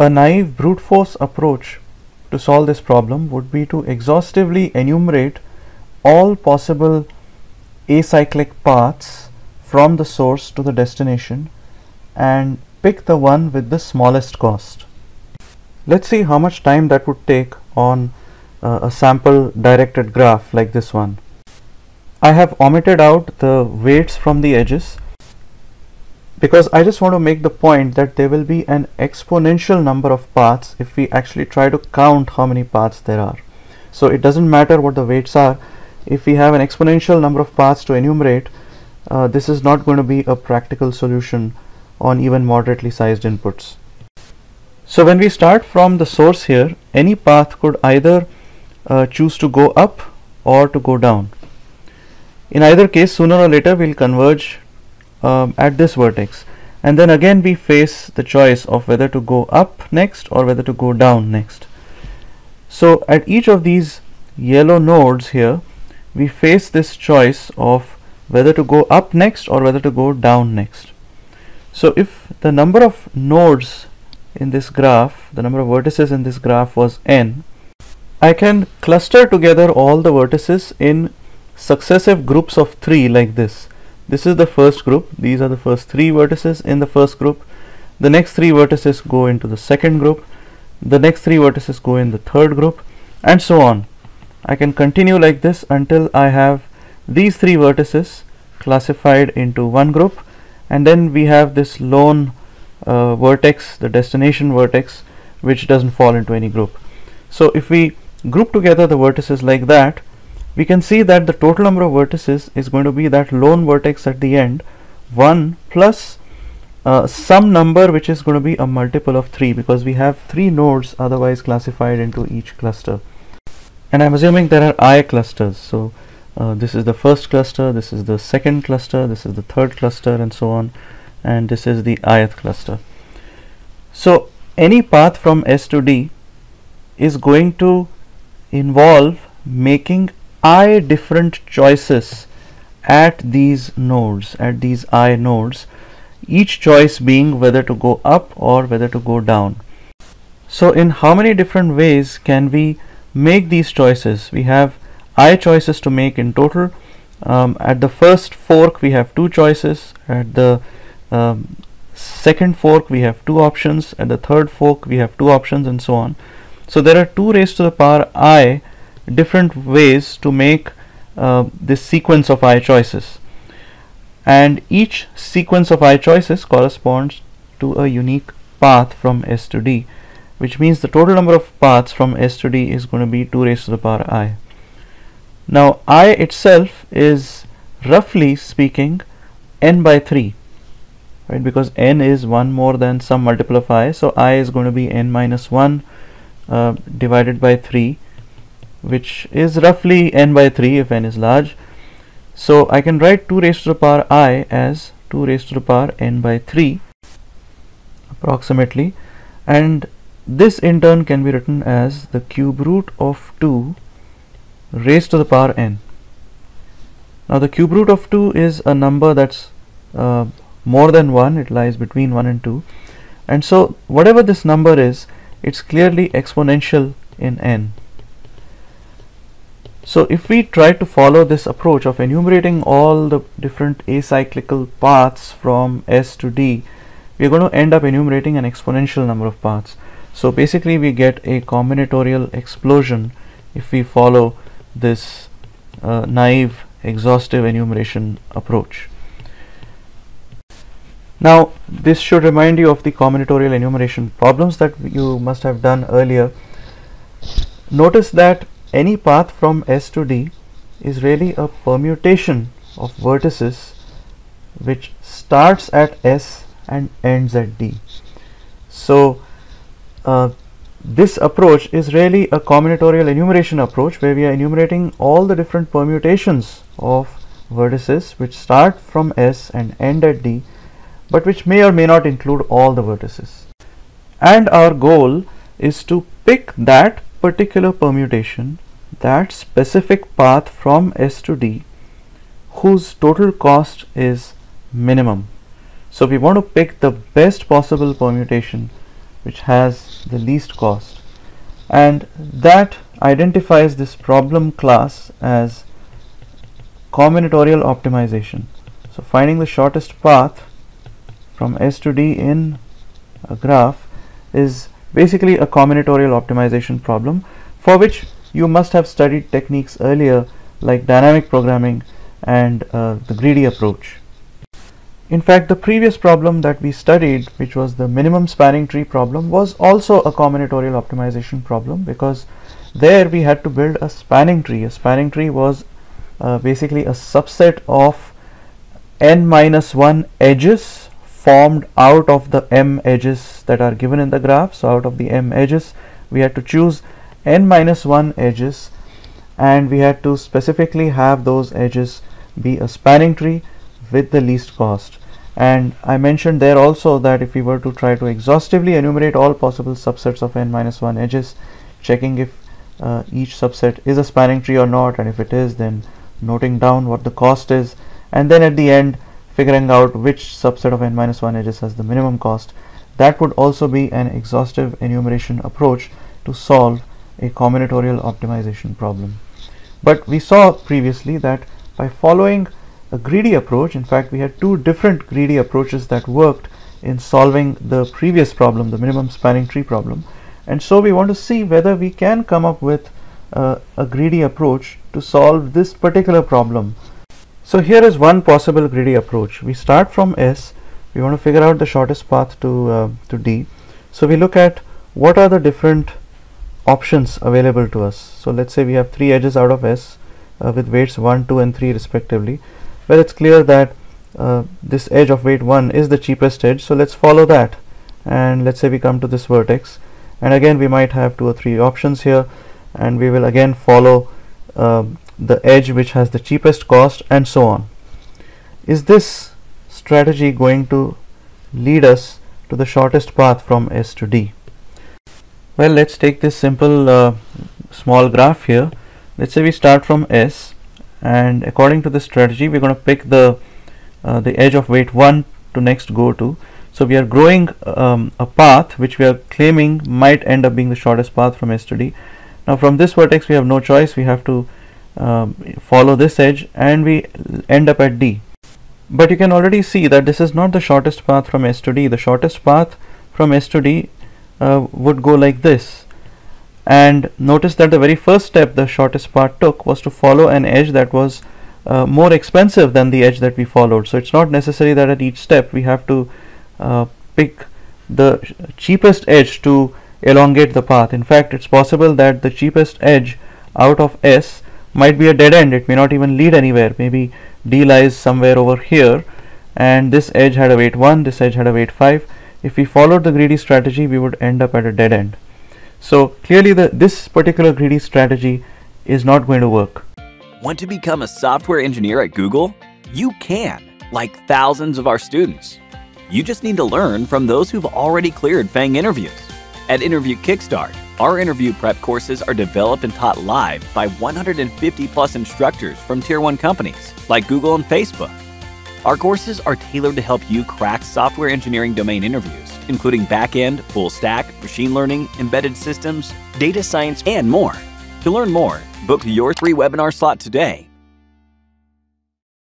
A naive brute force approach to solve this problem would be to exhaustively enumerate all possible acyclic paths from the source to the destination and pick the one with the smallest cost. Let's see how much time that would take on uh, a sample directed graph like this one. I have omitted out the weights from the edges because I just want to make the point that there will be an exponential number of paths if we actually try to count how many paths there are. So it doesn't matter what the weights are if we have an exponential number of paths to enumerate uh, this is not going to be a practical solution on even moderately sized inputs. So when we start from the source here any path could either uh, choose to go up or to go down. In either case sooner or later we'll converge um, at this vertex and then again we face the choice of whether to go up next or whether to go down next. So at each of these yellow nodes here we face this choice of whether to go up next or whether to go down next. So if the number of nodes in this graph, the number of vertices in this graph was n, I can cluster together all the vertices in successive groups of three like this. This is the first group. These are the first three vertices in the first group. The next three vertices go into the second group. The next three vertices go in the third group and so on. I can continue like this until I have these three vertices classified into one group and then we have this lone uh, vertex, the destination vertex, which doesn't fall into any group. So if we group together the vertices like that, we can see that the total number of vertices is going to be that lone vertex at the end 1 plus uh, some number which is going to be a multiple of 3 because we have 3 nodes otherwise classified into each cluster. And I'm assuming there are i clusters. So uh, this is the first cluster this is the second cluster this is the third cluster and so on. And this is the ith cluster. So any path from S to D is going to involve making i different choices at these nodes at these i nodes each choice being whether to go up or whether to go down. So in how many different ways can we make these choices? We have i choices to make in total. Um, at the first fork we have two choices. At the um, second fork we have two options. At the third fork we have two options and so on. So there are two raised to the power i different ways to make uh, this sequence of i choices. And each sequence of i choices corresponds to a unique path from S to D which means the total number of paths from S to D is going to be 2 raised to the power i. Now i itself is roughly speaking n by 3 right? Because n is 1 more than some multiple of i so i is going to be n minus 1 uh, divided by 3 which is roughly n by 3 if n is large. So I can write 2 raised to the power i as 2 raised to the power n by 3 approximately and this in turn can be written as the cube root of 2 raised to the power n. Now the cube root of 2 is a number that's uh, more than 1, it lies between 1 and 2 and so whatever this number is it's clearly exponential in n. So if we try to follow this approach of enumerating all the different acyclical paths from S to D, we are going to end up enumerating an exponential number of paths. So basically we get a combinatorial explosion if we follow this uh, naive exhaustive enumeration approach. Now this should remind you of the combinatorial enumeration problems that you must have done earlier. Notice that any path from S to D is really a permutation of vertices which starts at S and ends at D. So uh, this approach is really a combinatorial enumeration approach where we are enumerating all the different permutations of vertices which start from S and end at D but which may or may not include all the vertices. And our goal is to pick that particular permutation that specific path from S to D whose total cost is minimum. So we want to pick the best possible permutation which has the least cost and that identifies this problem class as combinatorial optimization. So finding the shortest path from S to D in a graph is basically a combinatorial optimization problem for which you must have studied techniques earlier like dynamic programming and uh, the greedy approach. In fact, the previous problem that we studied, which was the minimum spanning tree problem, was also a combinatorial optimization problem because there we had to build a spanning tree. A spanning tree was uh, basically a subset of n minus 1 edges formed out of the m edges that are given in the graph. So out of the m edges, we had to choose n minus 1 edges and we had to specifically have those edges be a spanning tree with the least cost and I mentioned there also that if we were to try to exhaustively enumerate all possible subsets of n minus 1 edges checking if uh, each subset is a spanning tree or not and if it is then noting down what the cost is and then at the end figuring out which subset of n minus 1 edges has the minimum cost that would also be an exhaustive enumeration approach to solve a combinatorial optimization problem. But we saw previously that by following a greedy approach in fact we had two different greedy approaches that worked in solving the previous problem the minimum spanning tree problem. And so we want to see whether we can come up with uh, a greedy approach to solve this particular problem so here is one possible greedy approach. We start from S. We want to figure out the shortest path to uh, to D. So we look at what are the different options available to us. So let's say we have three edges out of S uh, with weights 1 2 and 3 respectively. Well it's clear that uh, this edge of weight 1 is the cheapest edge. So let's follow that. And let's say we come to this vertex. And again we might have two or three options here. And we will again follow uh, the edge which has the cheapest cost and so on. Is this strategy going to lead us to the shortest path from S to D? Well let's take this simple uh, small graph here. Let's say we start from S and according to the strategy we're going to pick the uh, the edge of weight 1 to next go to. So we are growing um, a path which we are claiming might end up being the shortest path from S to D. Now from this vertex we have no choice. We have to um, follow this edge and we end up at D. But you can already see that this is not the shortest path from S to D. The shortest path from S to D uh, would go like this. And notice that the very first step the shortest path took was to follow an edge that was uh, more expensive than the edge that we followed. So it's not necessary that at each step we have to uh, pick the cheapest edge to elongate the path. In fact it's possible that the cheapest edge out of S might be a dead end it may not even lead anywhere maybe D lies somewhere over here and this edge had a weight 1 this edge had a weight 5 if we followed the greedy strategy we would end up at a dead end so clearly the, this particular greedy strategy is not going to work. Want to become a software engineer at Google? You can, like thousands of our students. You just need to learn from those who've already cleared FANG interviews. At Interview Kickstart, our interview prep courses are developed and taught live by 150 plus instructors from Tier 1 companies like Google and Facebook. Our courses are tailored to help you crack software engineering domain interviews, including back-end, full stack, machine learning, embedded systems, data science, and more. To learn more, book your free webinar slot today